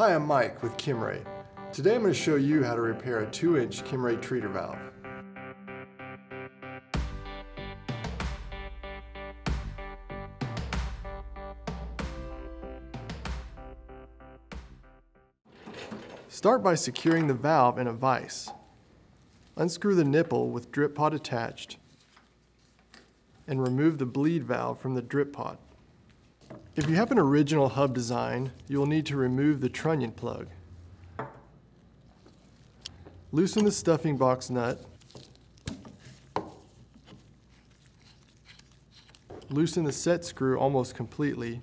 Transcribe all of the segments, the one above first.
Hi, I'm Mike with Kimray. Today I'm going to show you how to repair a 2-inch Kimray treater valve. Start by securing the valve in a vise. Unscrew the nipple with drip pot attached and remove the bleed valve from the drip pot. If you have an original hub design, you will need to remove the trunnion plug. Loosen the stuffing box nut. Loosen the set screw almost completely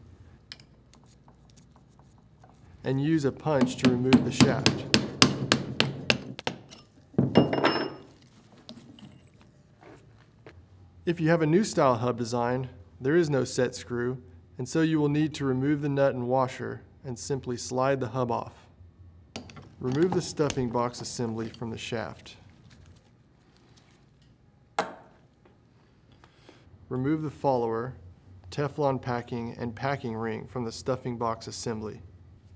and use a punch to remove the shaft. If you have a new style hub design, there is no set screw, and so you will need to remove the nut and washer and simply slide the hub off. Remove the stuffing box assembly from the shaft. Remove the follower, Teflon packing, and packing ring from the stuffing box assembly.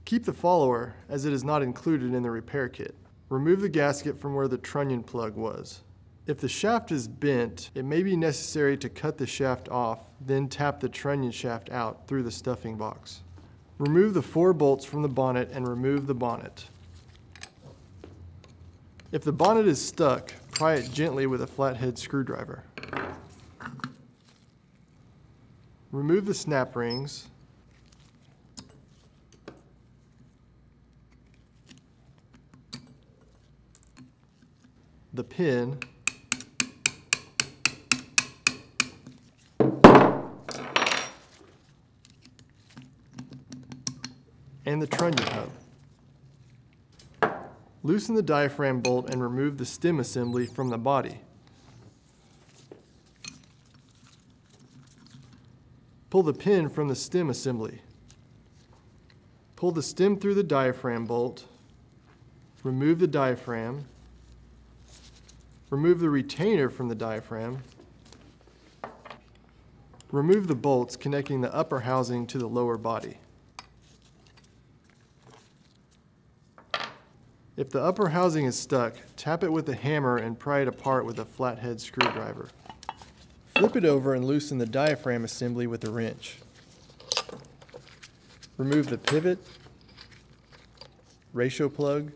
Keep the follower as it is not included in the repair kit. Remove the gasket from where the trunnion plug was. If the shaft is bent, it may be necessary to cut the shaft off, then tap the trunnion shaft out through the stuffing box. Remove the four bolts from the bonnet and remove the bonnet. If the bonnet is stuck, pry it gently with a flathead screwdriver. Remove the snap rings. The pin and the trunnion hub. Loosen the diaphragm bolt and remove the stem assembly from the body. Pull the pin from the stem assembly. Pull the stem through the diaphragm bolt. Remove the diaphragm. Remove the retainer from the diaphragm. Remove the bolts connecting the upper housing to the lower body. If the upper housing is stuck, tap it with a hammer and pry it apart with a flathead screwdriver. Flip it over and loosen the diaphragm assembly with a wrench. Remove the pivot, ratio plug,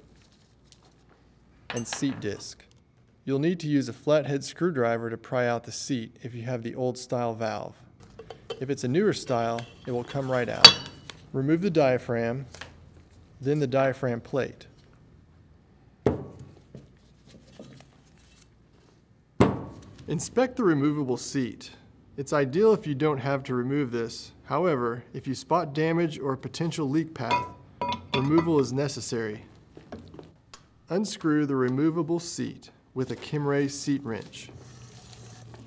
and seat disc. You'll need to use a flathead screwdriver to pry out the seat if you have the old style valve. If it's a newer style, it will come right out. Remove the diaphragm, then the diaphragm plate. Inspect the removable seat. It's ideal if you don't have to remove this. However, if you spot damage or a potential leak path, removal is necessary. Unscrew the removable seat with a Kimray seat wrench.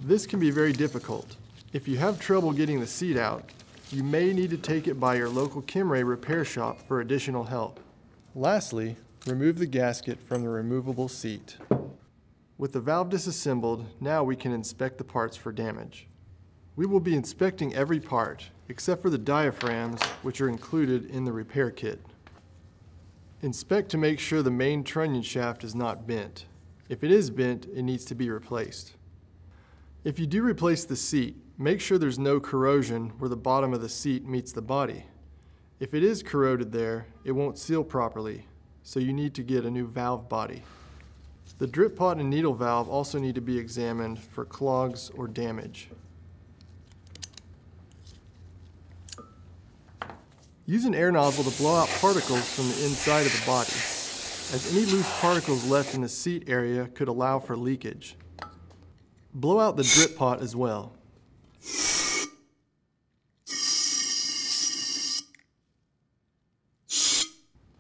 This can be very difficult. If you have trouble getting the seat out, you may need to take it by your local Kimray repair shop for additional help. Lastly, remove the gasket from the removable seat. With the valve disassembled, now we can inspect the parts for damage. We will be inspecting every part, except for the diaphragms, which are included in the repair kit. Inspect to make sure the main trunnion shaft is not bent. If it is bent, it needs to be replaced. If you do replace the seat, make sure there's no corrosion where the bottom of the seat meets the body. If it is corroded there, it won't seal properly, so you need to get a new valve body. The drip pot and needle valve also need to be examined for clogs or damage. Use an air nozzle to blow out particles from the inside of the body, as any loose particles left in the seat area could allow for leakage. Blow out the drip pot as well.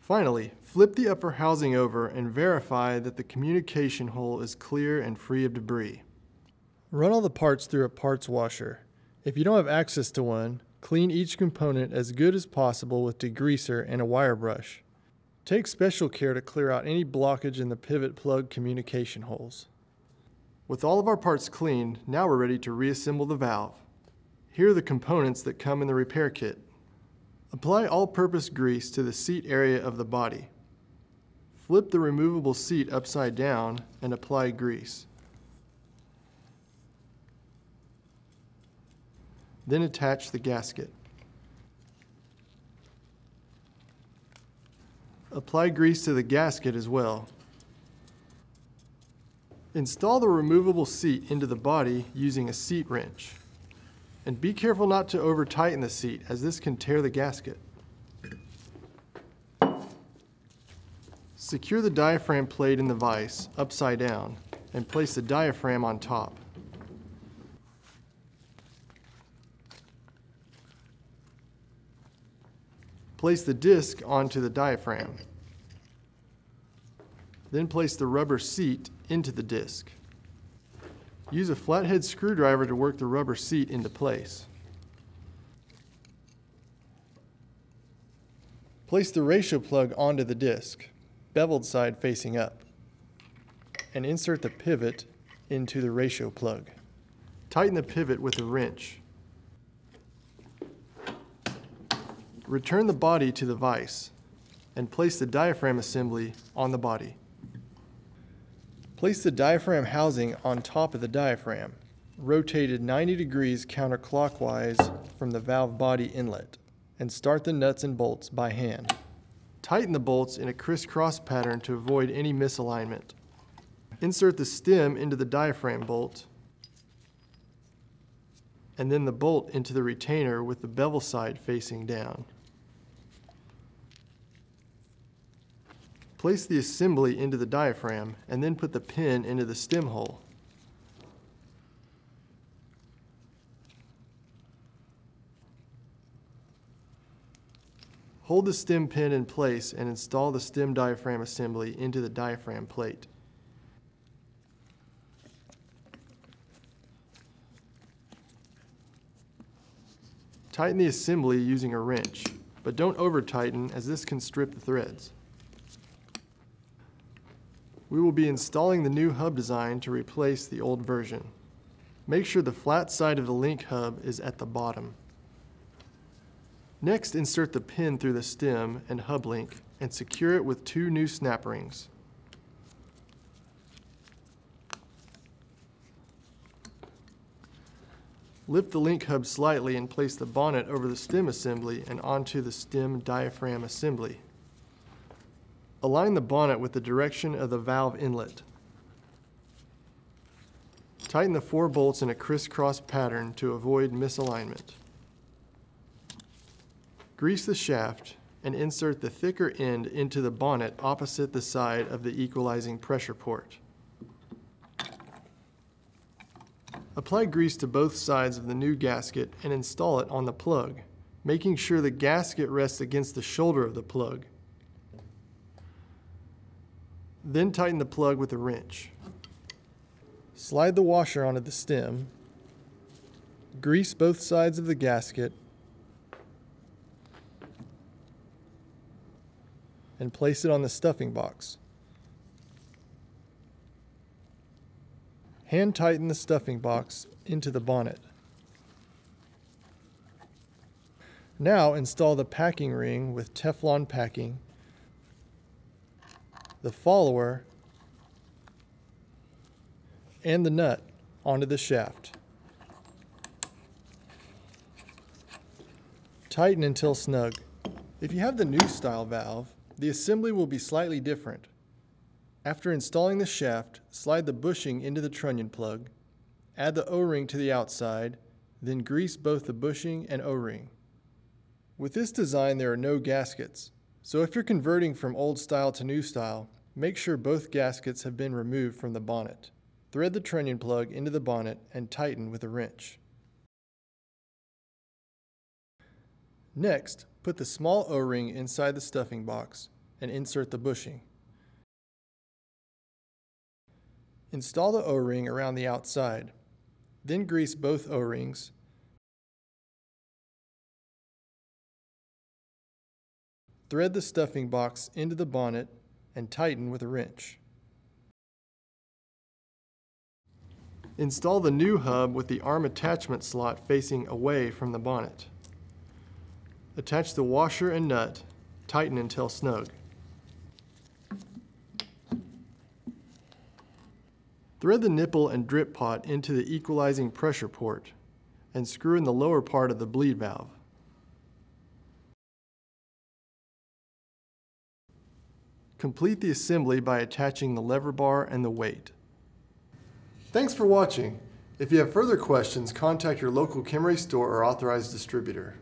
Finally, flip the upper housing over and verify that the communication hole is clear and free of debris. Run all the parts through a parts washer. If you don't have access to one, clean each component as good as possible with degreaser and a wire brush. Take special care to clear out any blockage in the pivot plug communication holes. With all of our parts cleaned, now we're ready to reassemble the valve. Here are the components that come in the repair kit. Apply all-purpose grease to the seat area of the body. Flip the removable seat upside down and apply grease. Then attach the gasket. Apply grease to the gasket as well. Install the removable seat into the body using a seat wrench. And be careful not to over tighten the seat as this can tear the gasket. Secure the diaphragm plate in the vise upside down and place the diaphragm on top. Place the disc onto the diaphragm. Then place the rubber seat into the disc. Use a flathead screwdriver to work the rubber seat into place. Place the ratio plug onto the disc, beveled side facing up, and insert the pivot into the ratio plug. Tighten the pivot with a wrench. Return the body to the vise and place the diaphragm assembly on the body. Place the diaphragm housing on top of the diaphragm, rotated 90 degrees counterclockwise from the valve body inlet, and start the nuts and bolts by hand. Tighten the bolts in a crisscross pattern to avoid any misalignment. Insert the stem into the diaphragm bolt and then the bolt into the retainer with the bevel side facing down. Place the assembly into the diaphragm and then put the pin into the stem hole. Hold the stem pin in place and install the stem diaphragm assembly into the diaphragm plate. Tighten the assembly using a wrench, but don't over tighten as this can strip the threads. We will be installing the new hub design to replace the old version. Make sure the flat side of the link hub is at the bottom. Next, insert the pin through the stem and hub link and secure it with two new snap rings. Lift the link hub slightly and place the bonnet over the stem assembly and onto the stem diaphragm assembly. Align the bonnet with the direction of the valve inlet. Tighten the four bolts in a crisscross pattern to avoid misalignment. Grease the shaft and insert the thicker end into the bonnet opposite the side of the equalizing pressure port. Apply grease to both sides of the new gasket and install it on the plug, making sure the gasket rests against the shoulder of the plug then tighten the plug with a wrench. Slide the washer onto the stem. Grease both sides of the gasket. And place it on the stuffing box. Hand tighten the stuffing box into the bonnet. Now install the packing ring with Teflon packing the follower and the nut onto the shaft. Tighten until snug. If you have the new style valve, the assembly will be slightly different. After installing the shaft, slide the bushing into the trunnion plug, add the O-ring to the outside, then grease both the bushing and O-ring. With this design there are no gaskets, so if you're converting from old style to new style, make sure both gaskets have been removed from the bonnet. Thread the trunnion plug into the bonnet and tighten with a wrench. Next, put the small O-ring inside the stuffing box and insert the bushing. Install the O-ring around the outside. Then grease both O-rings Thread the stuffing box into the bonnet and tighten with a wrench. Install the new hub with the arm attachment slot facing away from the bonnet. Attach the washer and nut. Tighten until snug. Thread the nipple and drip pot into the equalizing pressure port and screw in the lower part of the bleed valve. Complete the assembly by attaching the lever bar and the weight. Thanks for watching. If you have further questions, contact your local Kimray store or authorized distributor.